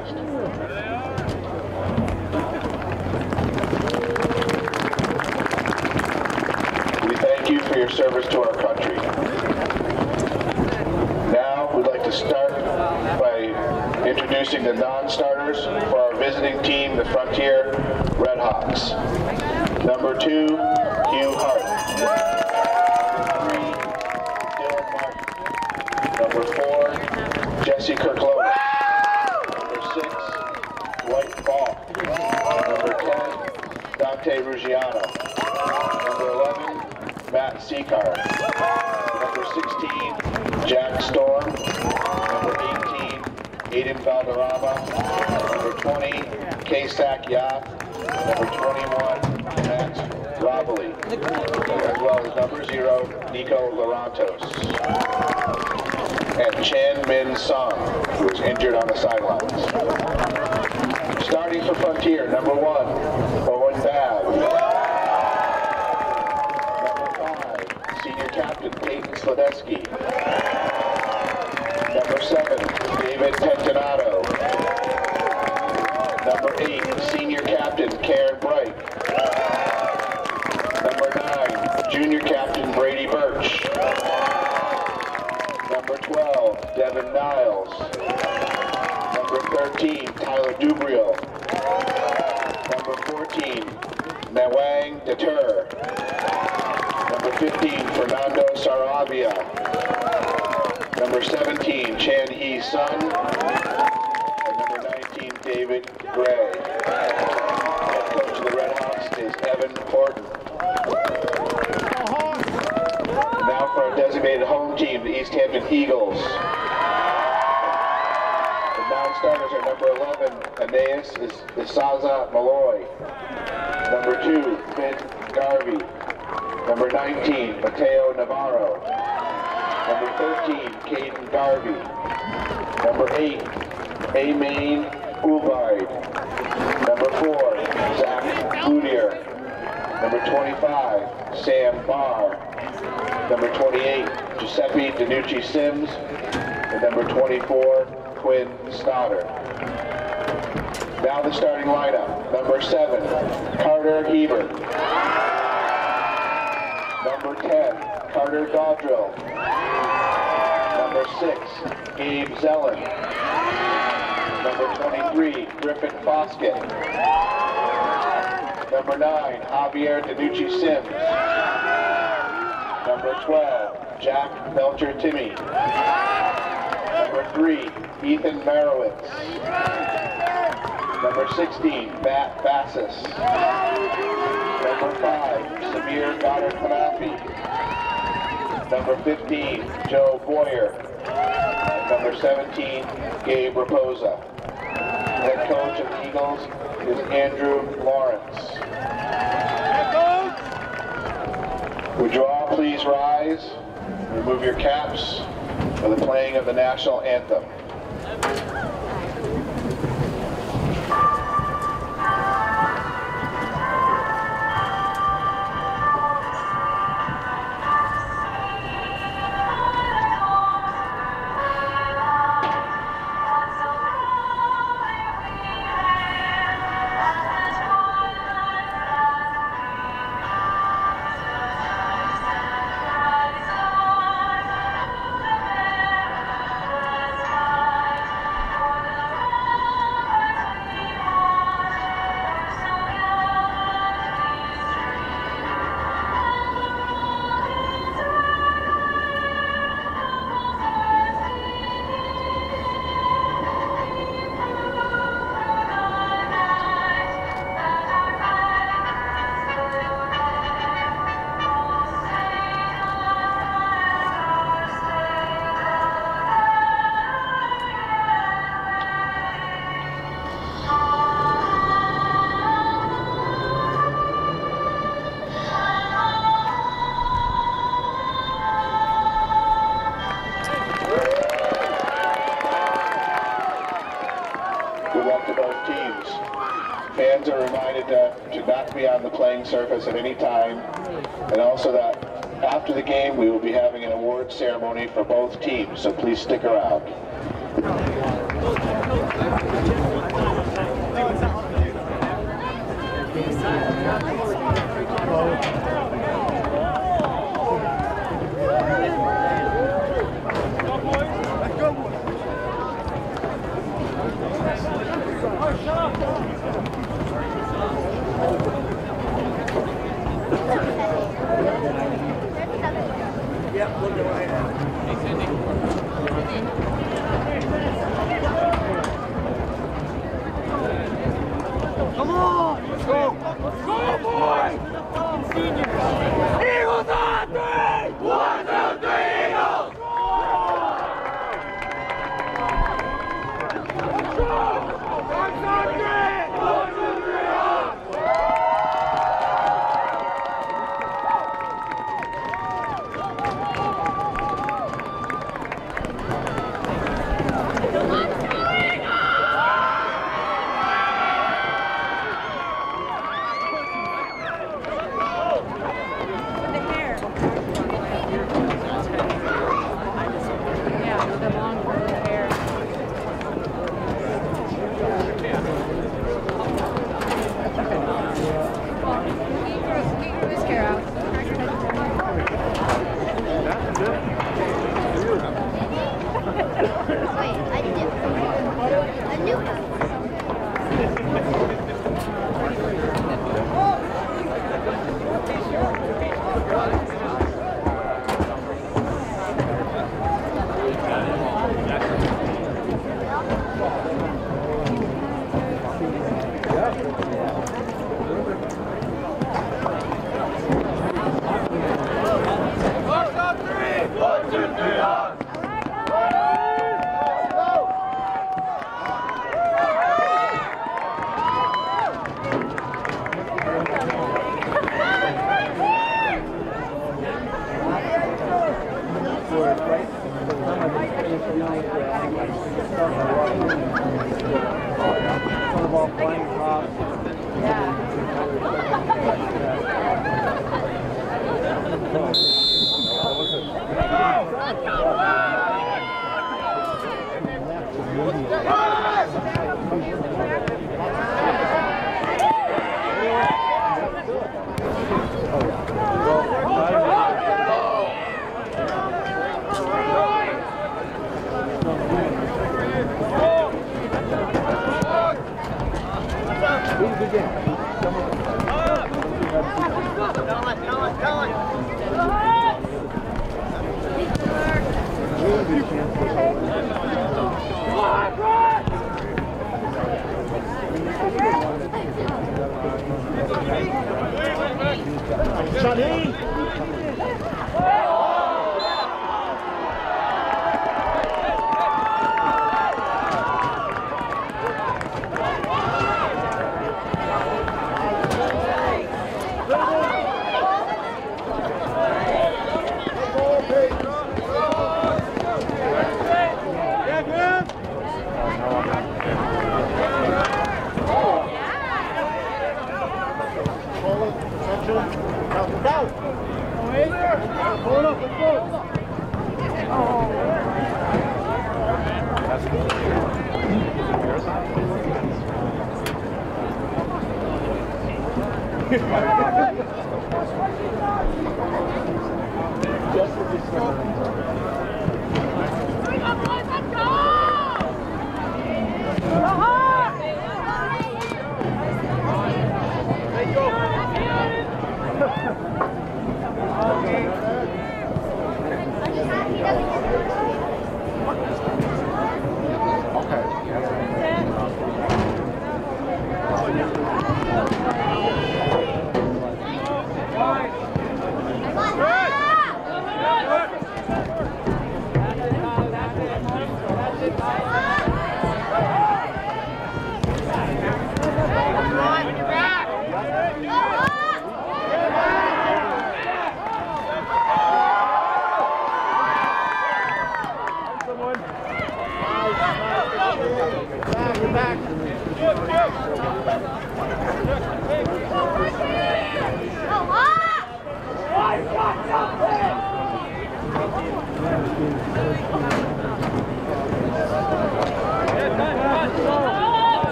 We thank you for your service to our country. Now, we'd like to start by introducing the non-starters for our visiting team, the Frontier Redhawks. Number two, Hugh Hart. Number three, Dylan Martin. Number four, Jesse Kirklow. Number six, Dwight Ball. Number 10, Dante Ruggiano. Number 11, Matt Seacard. Number 16, Jack Storm. Number 18, Aiden Valderrama. Number 20, K-Sack Yacht. Number 21, Max Robbley. As well as number 0, Nico Larantos. And Chan Min Song, who was injured on the sidelines. Starting for Frontier, number 1, Owen Babb. Number five, senior captain Peyton Sledesky. Number seven, David Pentinato. Number eight, senior captain Karen Bright. Number nine, junior captain Brady Birch. Number 12, Devin Niles. Number 13, Tyler Dubriel. Number 14, Nawang Deter. Number 15, Fernando Saravia. Number 17, Chan Hee Sun. And number 19, David Gray. Coach of the Red Hawks is Evan Horton. Now for our designated home team, the Easthampton Eagles. The non-starters are number 11, Aeneas is Isaza Malloy. Number 2, Finn Garvey. Number 19, Mateo Navarro. Number 13, Caden Garvey. Number 8, Amain Ubide. Number 4, Zach Goodyear. Number 25, Sam Barr. Number 28, Giuseppe Danucci Sims. And number 24, Quinn Stoddard. Now the starting lineup. Number 7, Carter Hebert. Number 10, Carter Dodrill. Number 6, Gabe Zellen. Number 23, Griffin Foskett. Number 9, Javier Danucci Sims. Number 12, Jack Belcher Timmy. Number 3, Ethan Marowitz. Number 16, Matt Bassis. Number 5, Samir Goddard Kanafi. Number 15, Joe Boyer. Number 17, Gabe Raposa. Head coach of the Eagles is Andrew Lawrence. Would you all please rise, remove your caps for the playing of the national anthem. Playing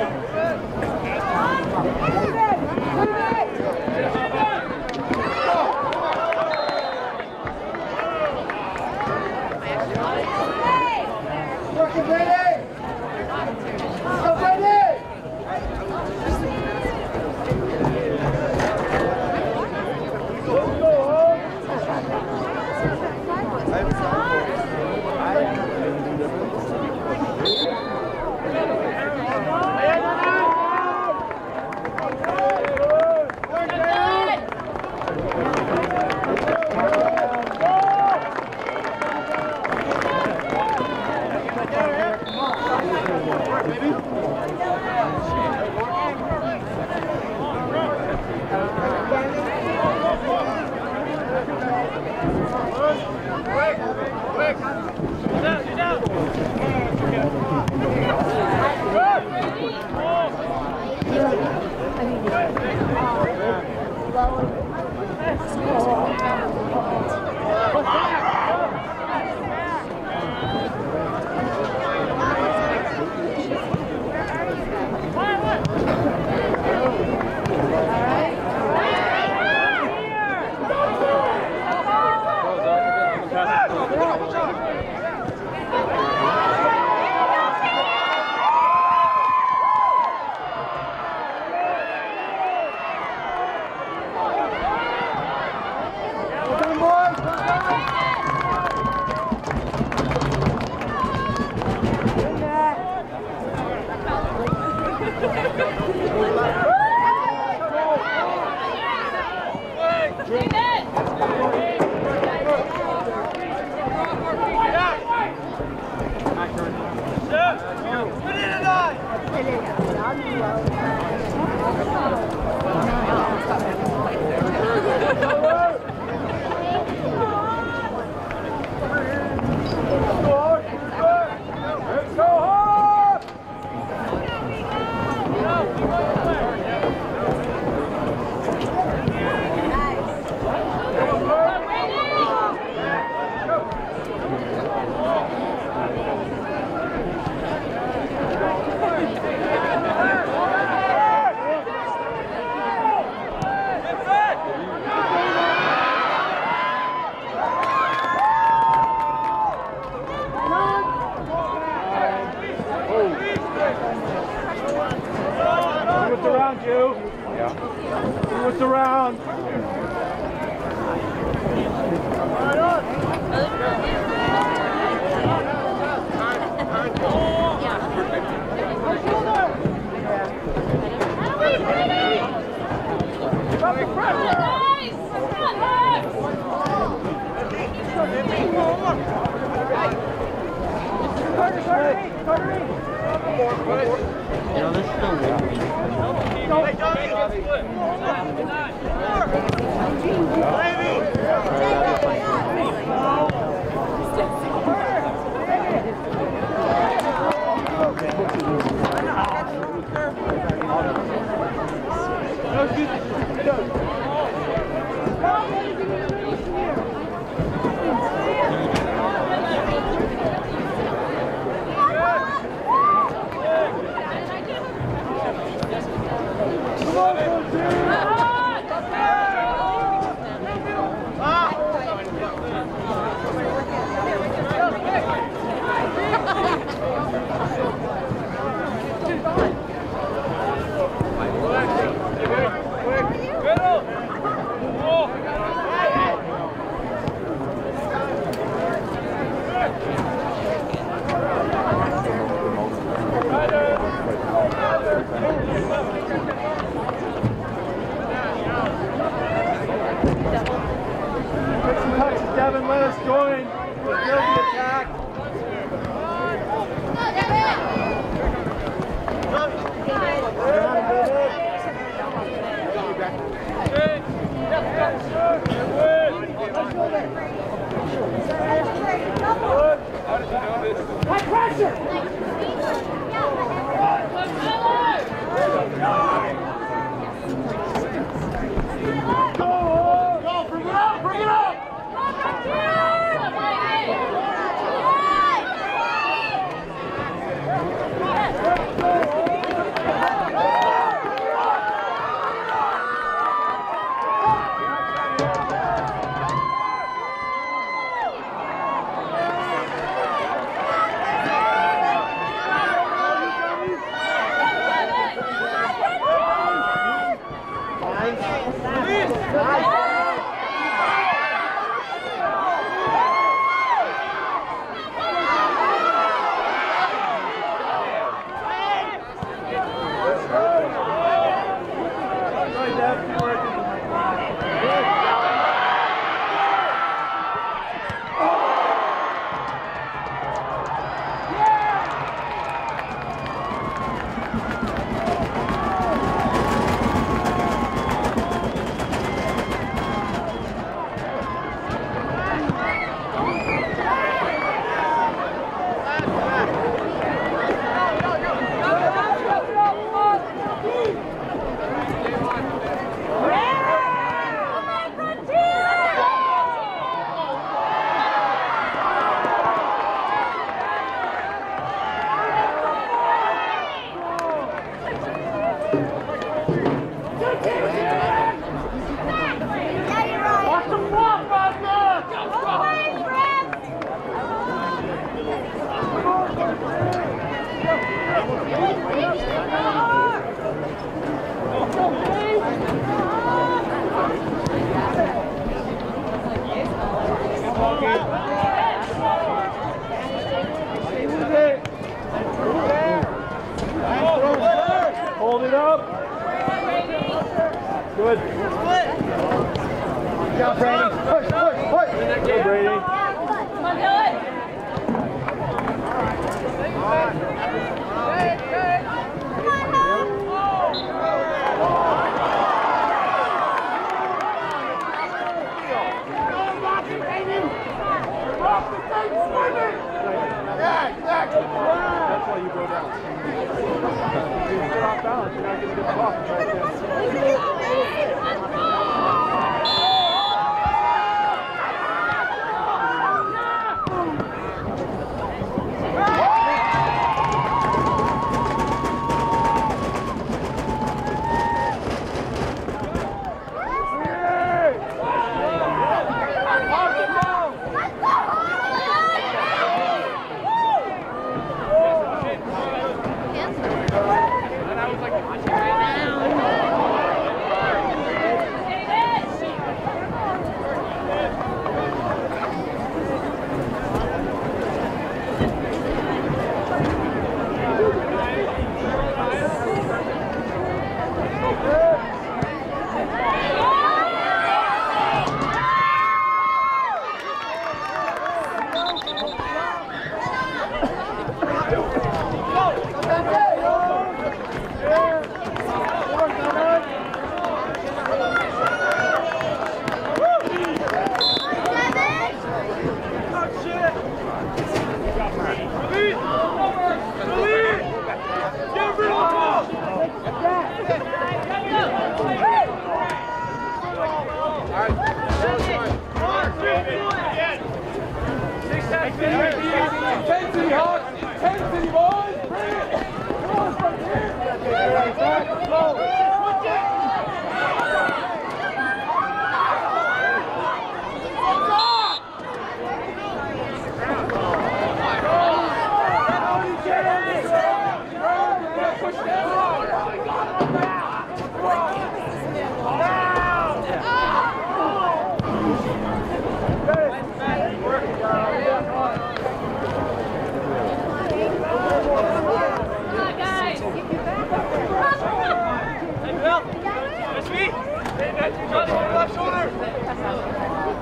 Thank you.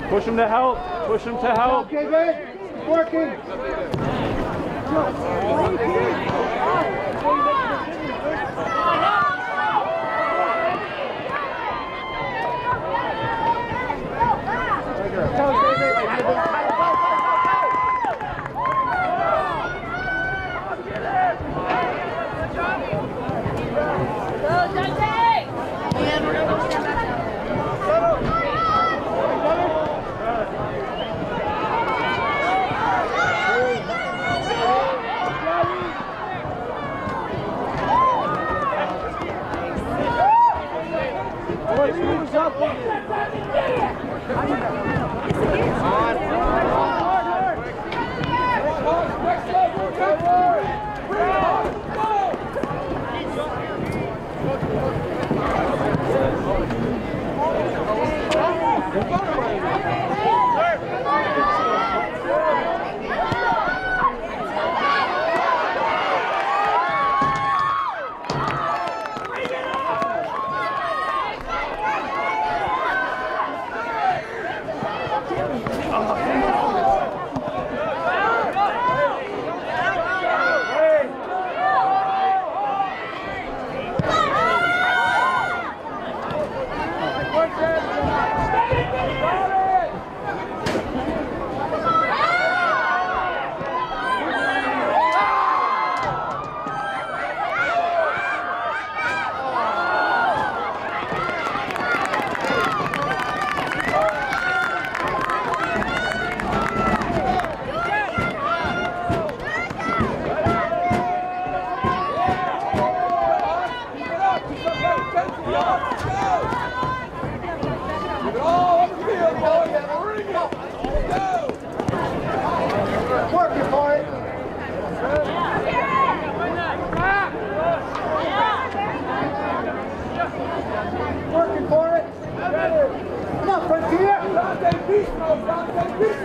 Push him to help. Push him to help. Okay, babe. Working. Vamos Verkehr! Lass den Wicht auf! Lass den Wicht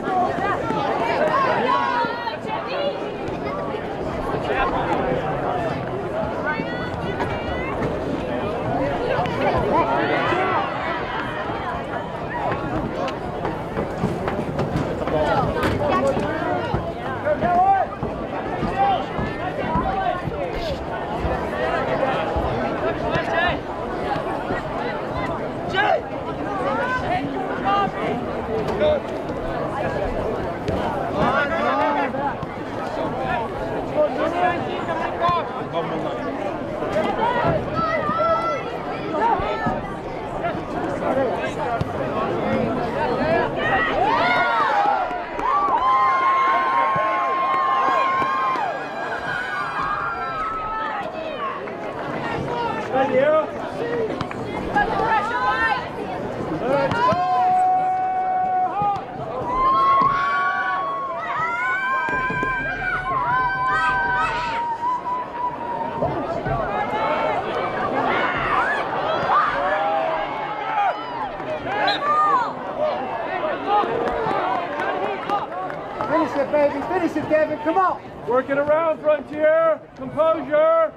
baby. Finish it, Kevin. Come on. Work it around, Frontier. Composure.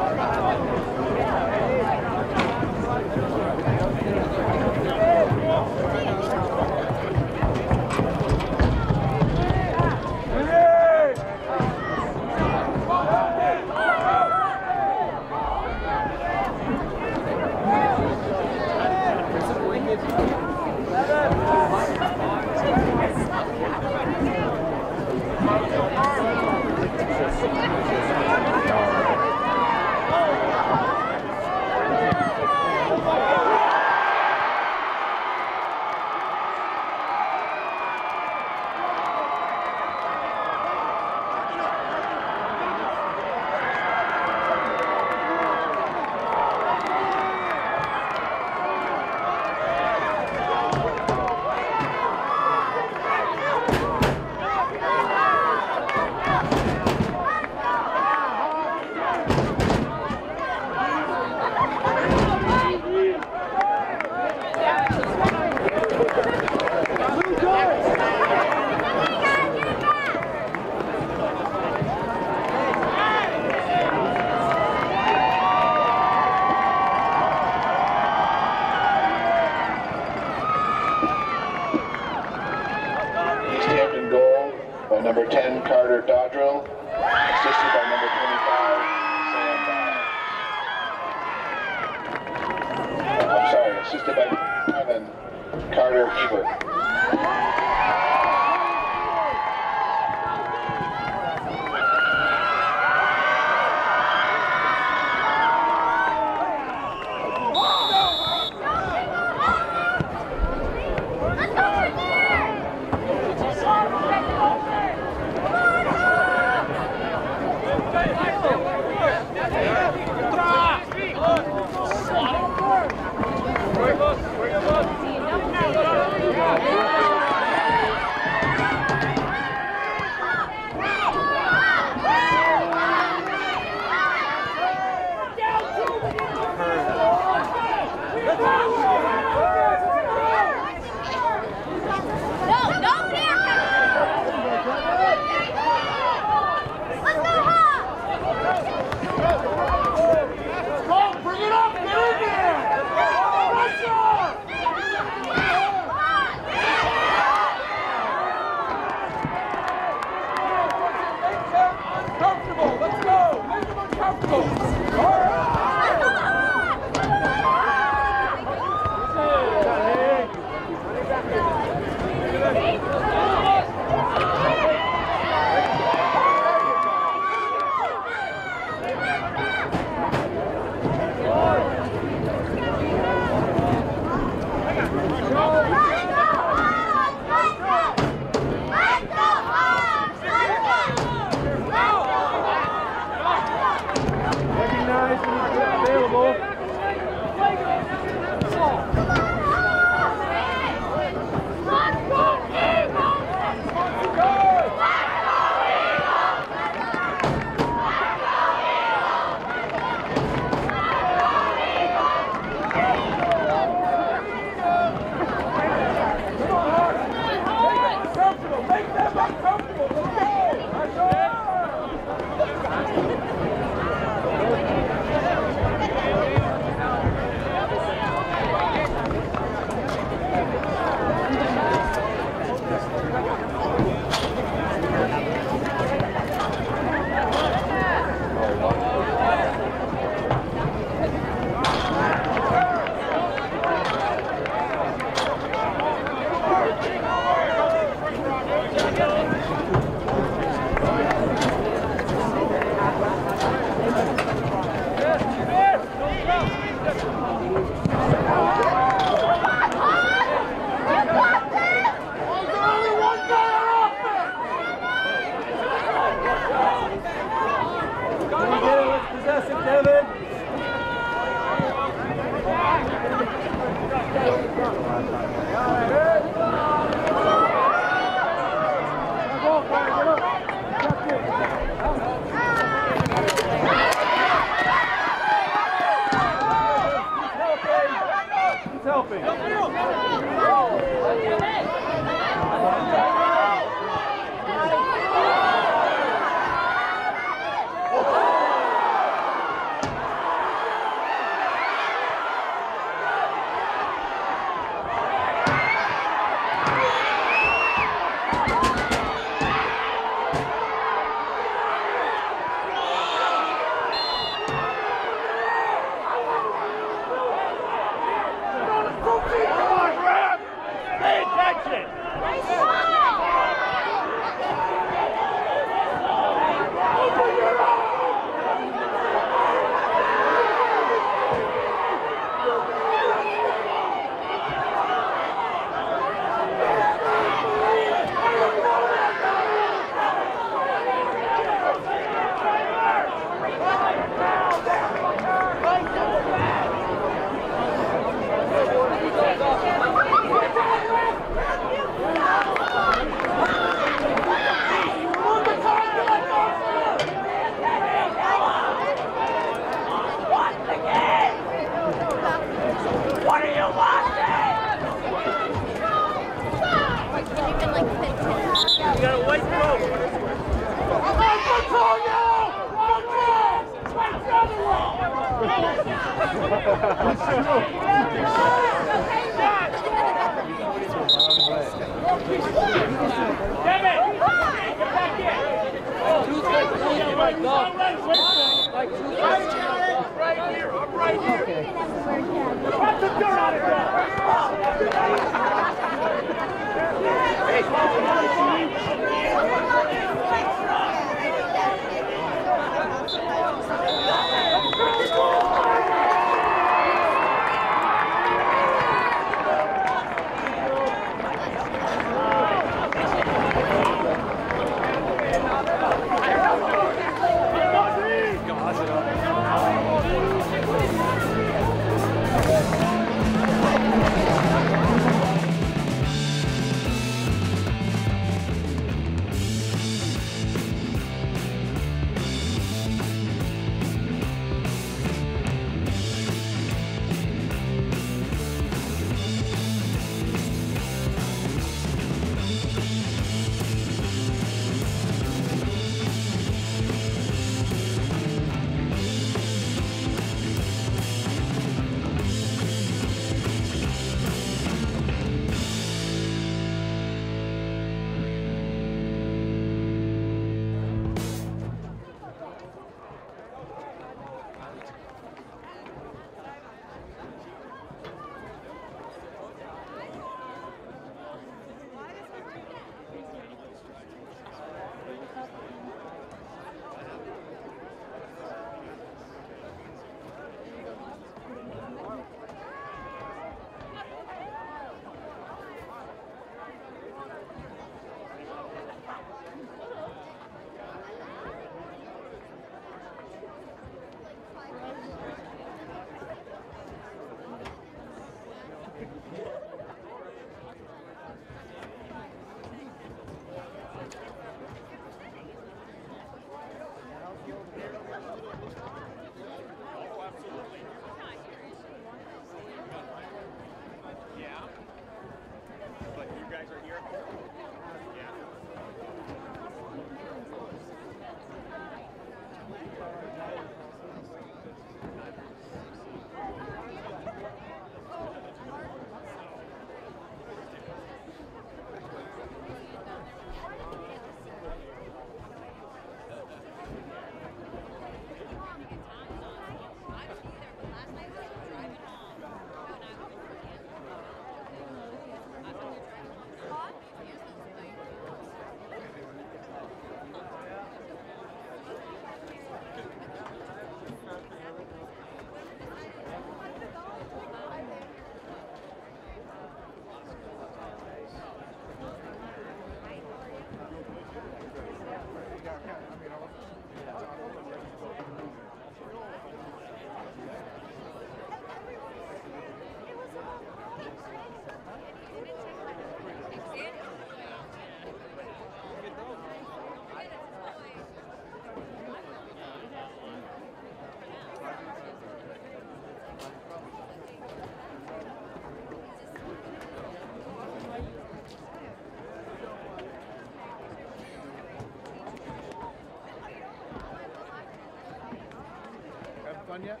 Fun yet?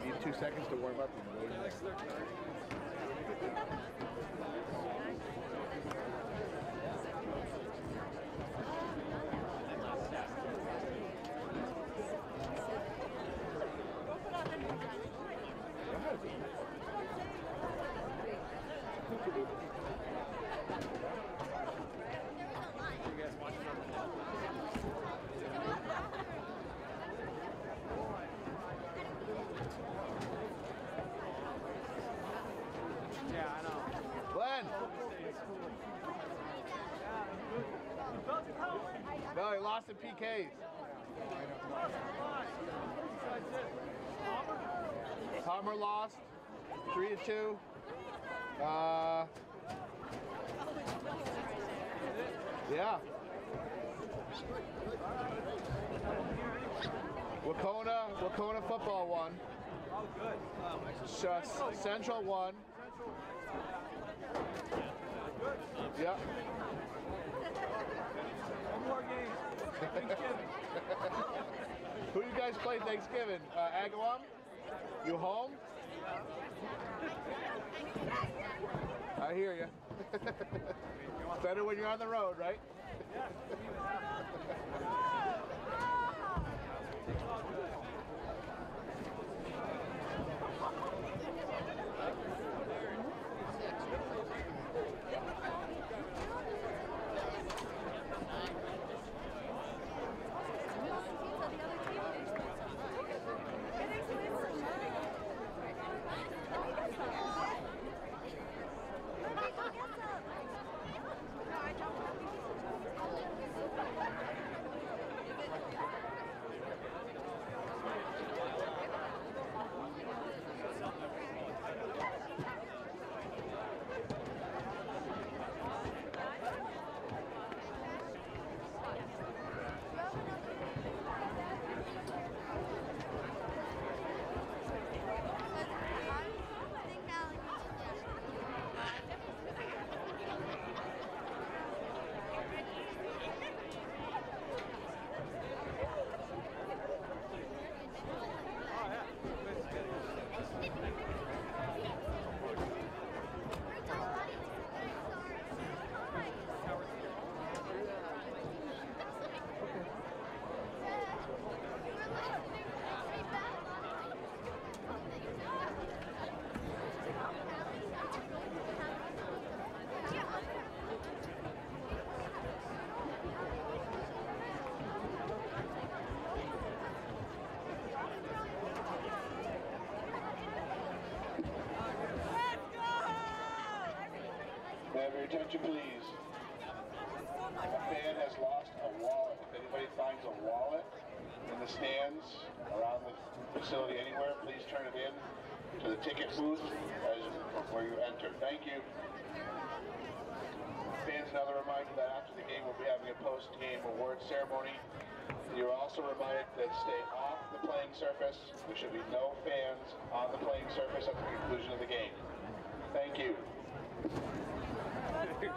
You need two seconds to warm up. and wait in there. Yeah, I know. Glenn! No, he lost in PKs. Palmer lost. Three to two. Uh, yeah. Wahconah, Wahconah football won. Oh, good. Sh- Central won. Yeah. One more game. Who you guys play Thanksgiving? Uh, Agawam? You home? I hear you. Better when you're on the road, right? Attention, please? A fan has lost a wallet. If anybody finds a wallet in the stands, around the facility anywhere, please turn it in to the ticket booth as you enter. Thank you. Fans, another reminder that after the game we'll be having a post-game award ceremony. You're also reminded that stay off the playing surface. There should be no fans on the playing surface at the conclusion of the game. Thank you. Ui,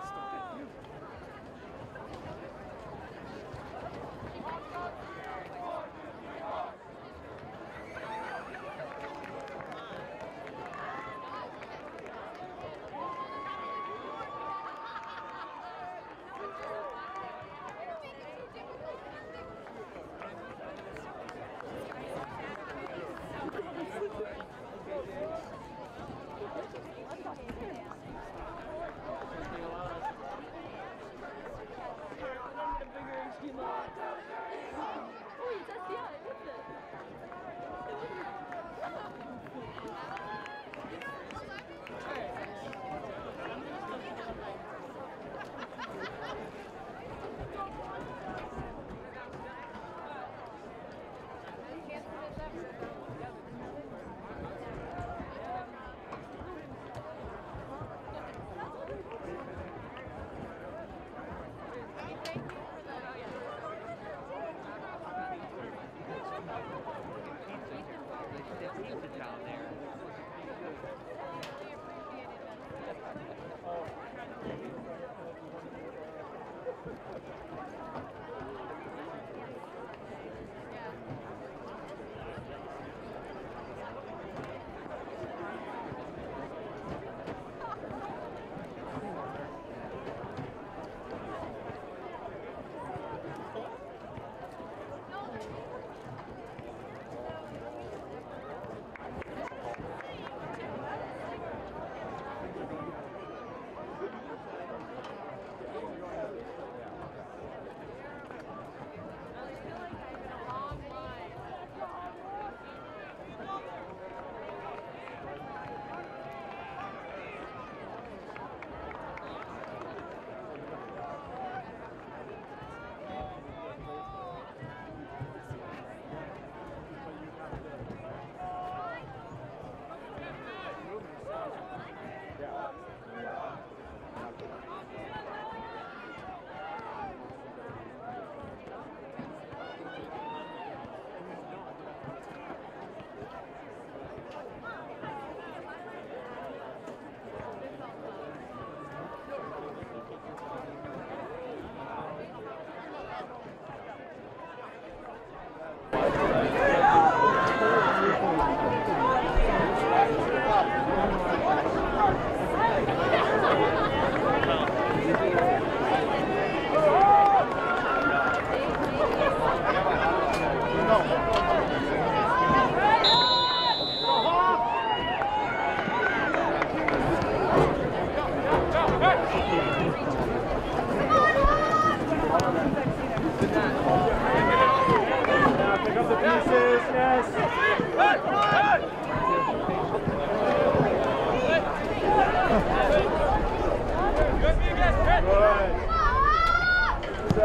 two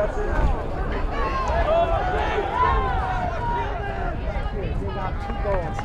goals.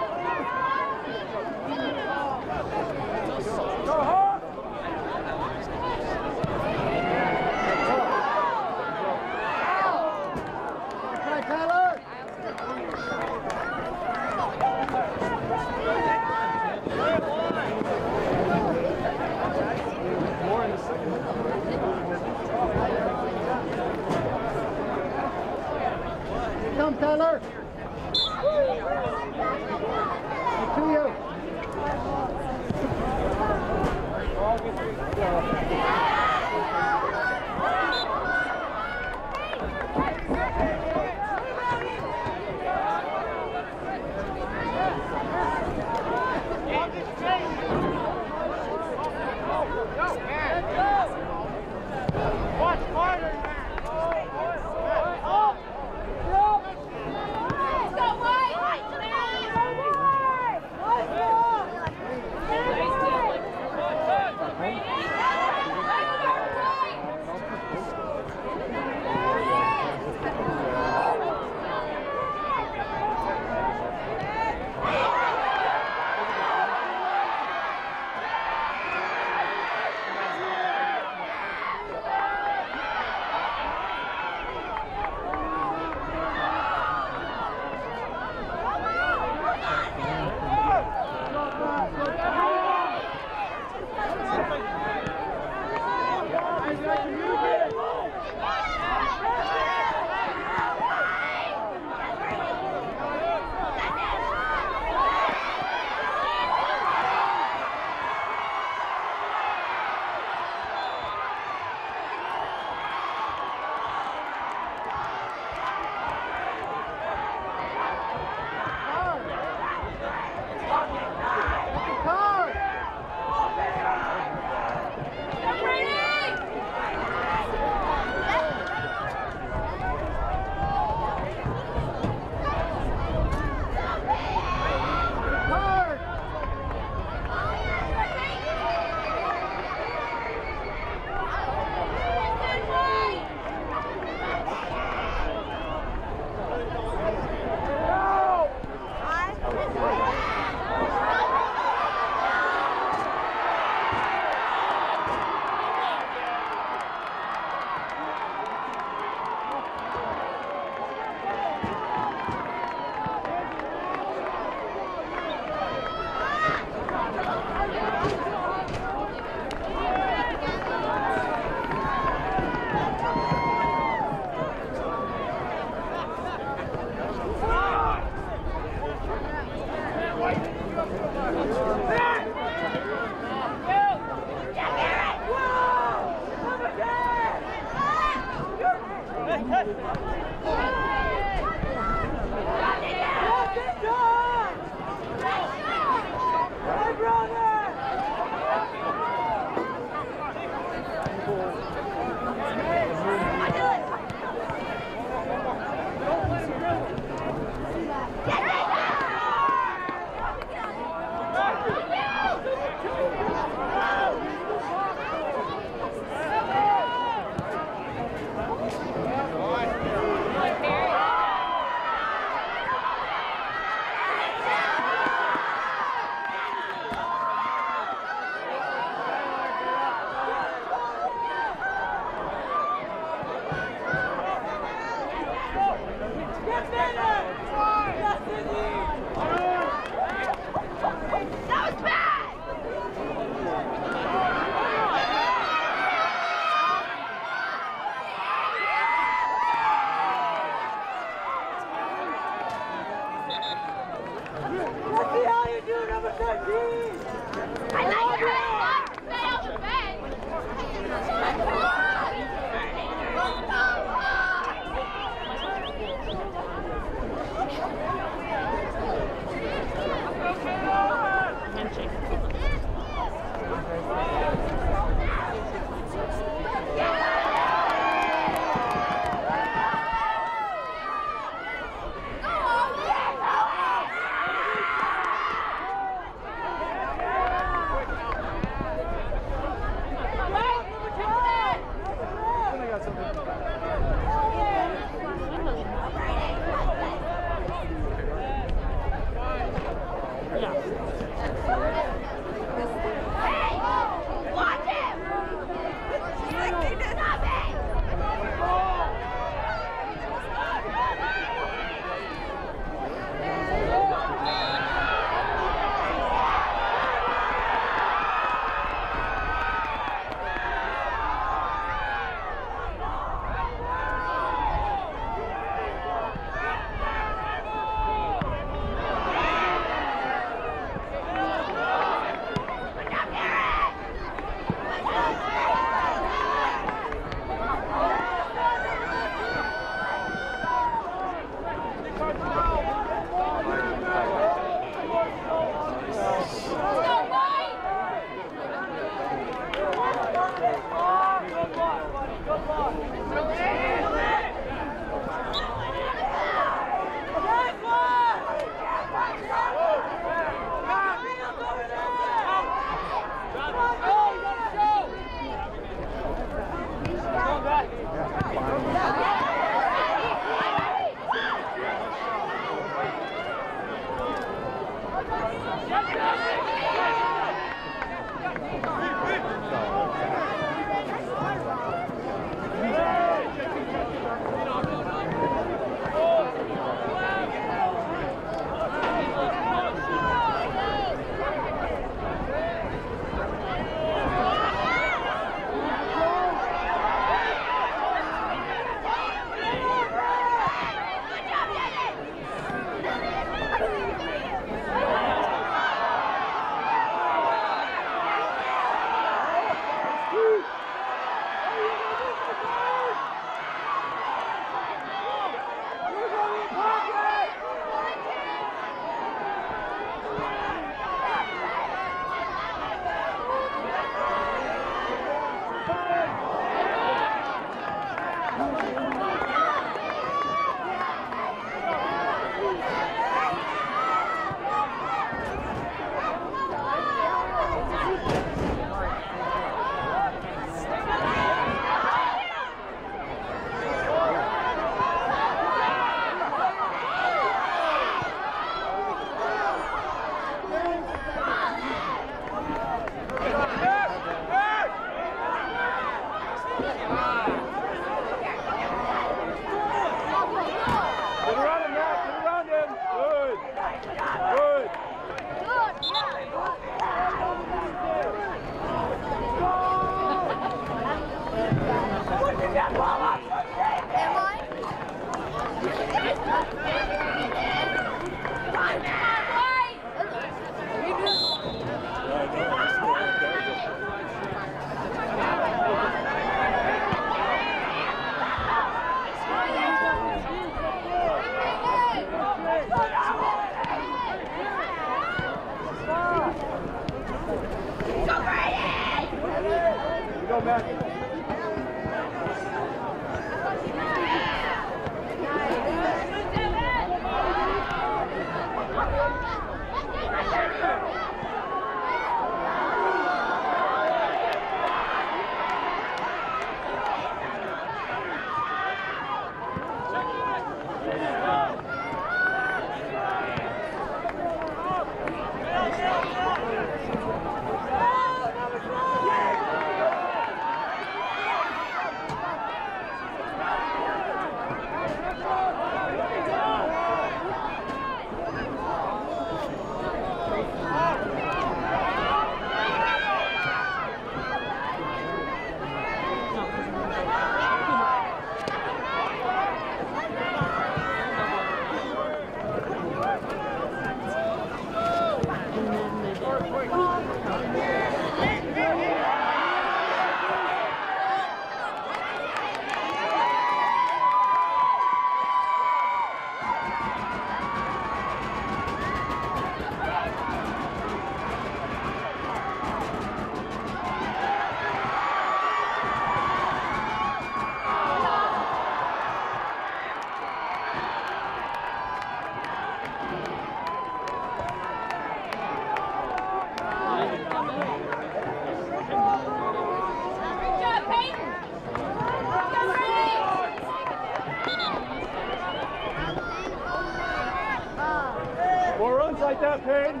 That, Payne.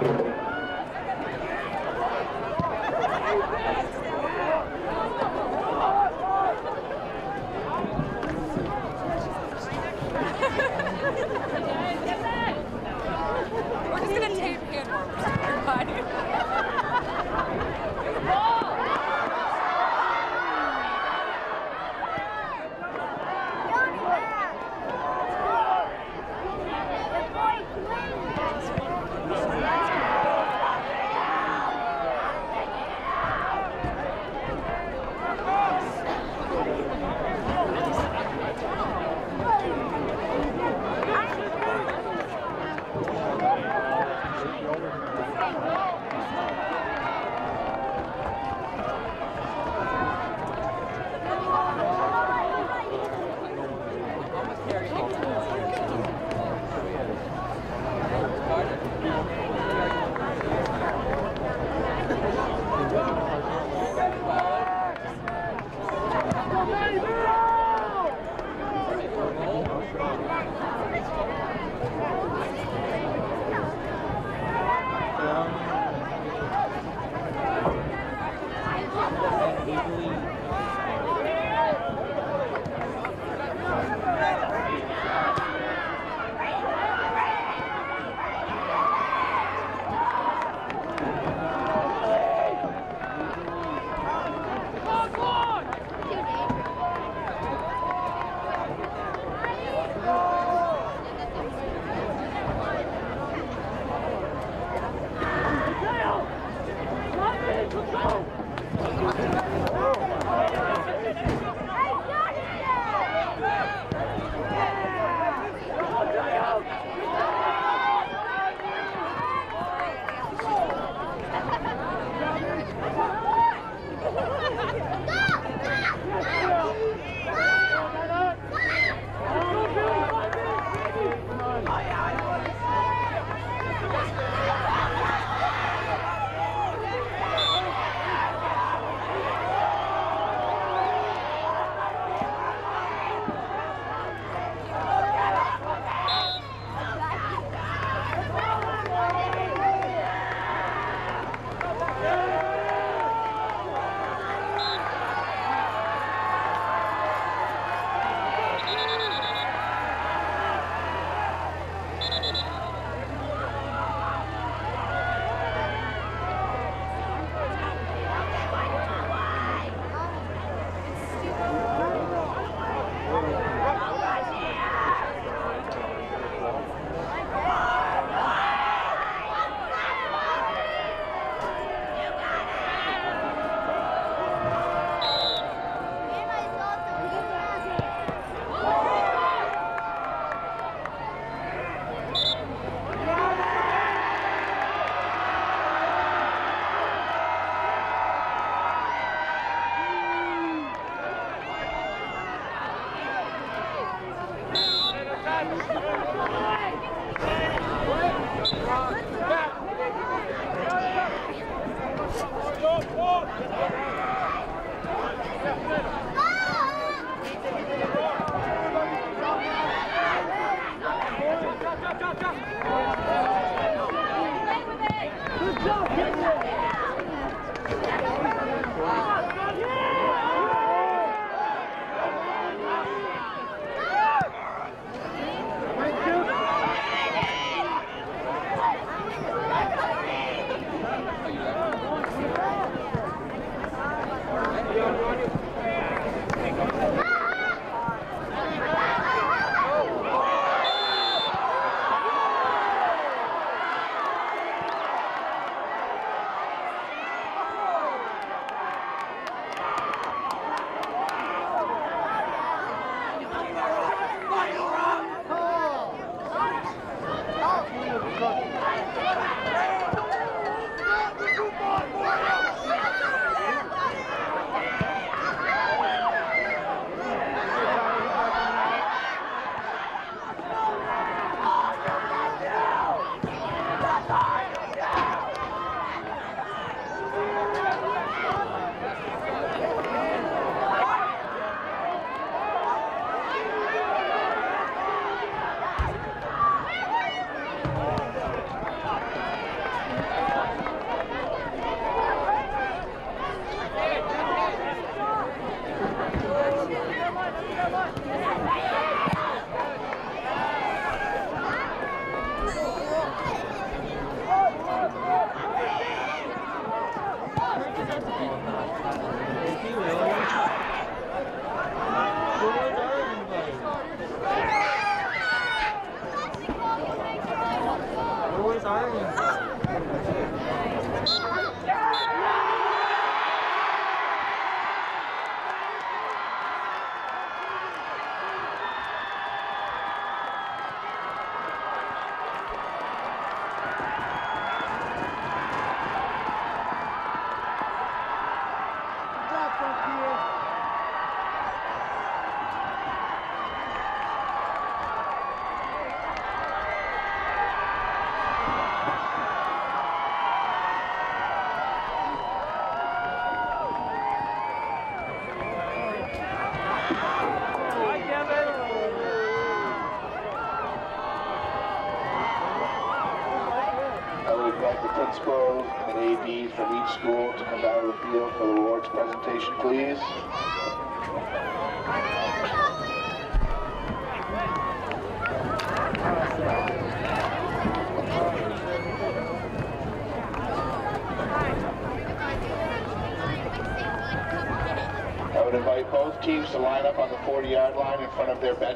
We're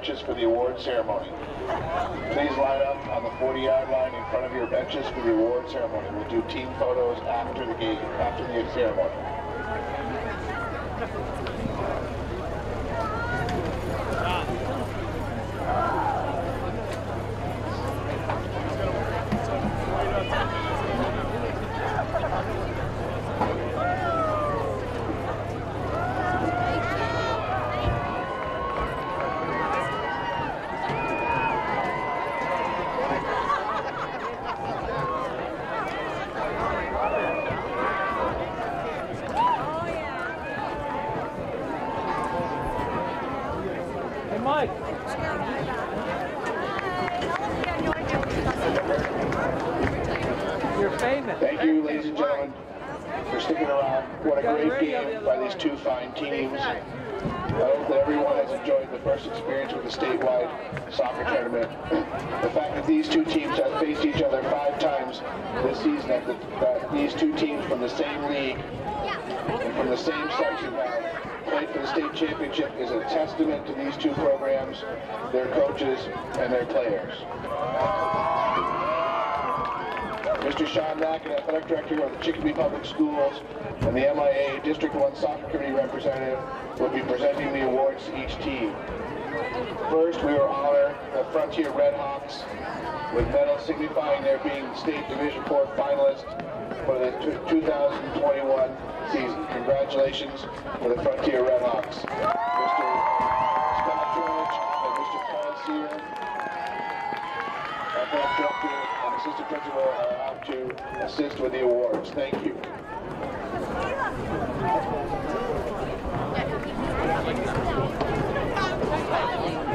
for the award ceremony. Please line up on the 40-yard line in front of your benches for the award ceremony. We'll do team photos after the game, after the ceremony. Hey, Mike. You're famous. Thank you, ladies and gentlemen, for sticking around. What a great game by these two fine teams. I hope that everyone has enjoyed the first experience with the statewide soccer tournament. The fact that these two teams have faced each other five times this season, that, the, that these two teams from the same league and from the same section played for the state championship is a testament to these two programs, their coaches, and their players. Mr. Sean Mack, an athletic director of the Chicopee Public Schools, and the MIA District 1 Soccer Committee representative will be presenting the awards to each team. First, we will honor the Frontier Red Hawks with medals signifying their being state Division 4 finalists for the 2021 season. Congratulations for the Frontier Redhawks. Mr. Scott George and Mr. Colin Sear, assistant principal are out to assist with the awards. Thank you. Thank you.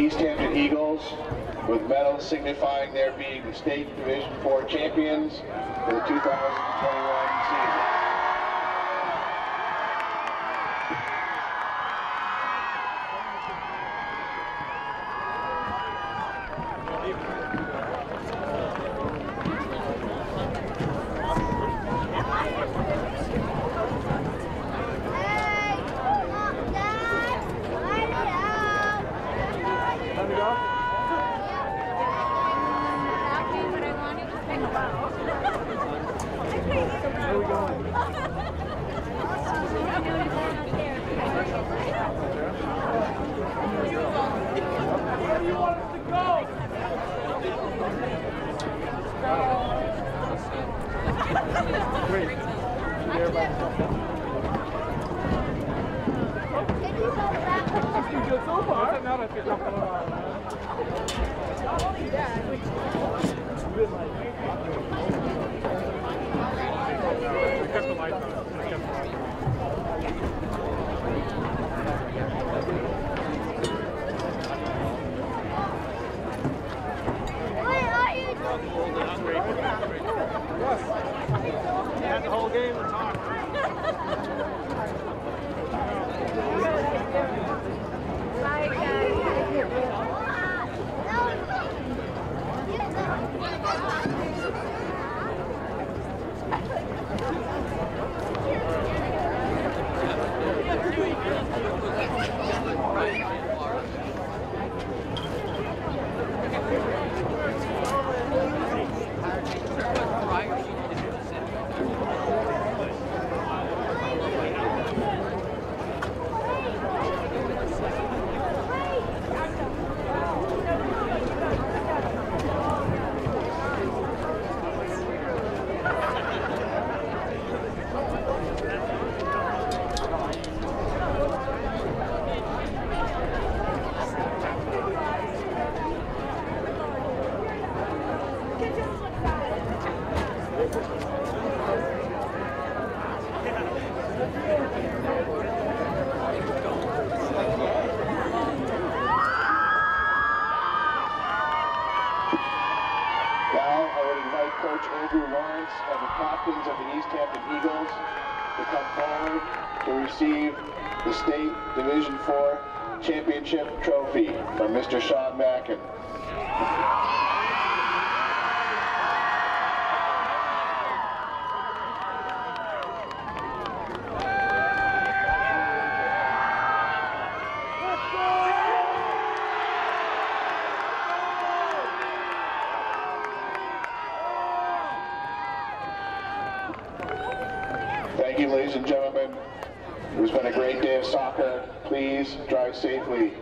Easthampton Eagles with medals signifying their being state Division four champions for the 2021 season. safely